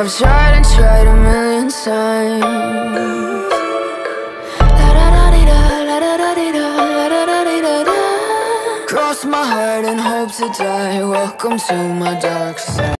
I've tried and tried a million times. Cross my heart and hope to die. Welcome to my dark side.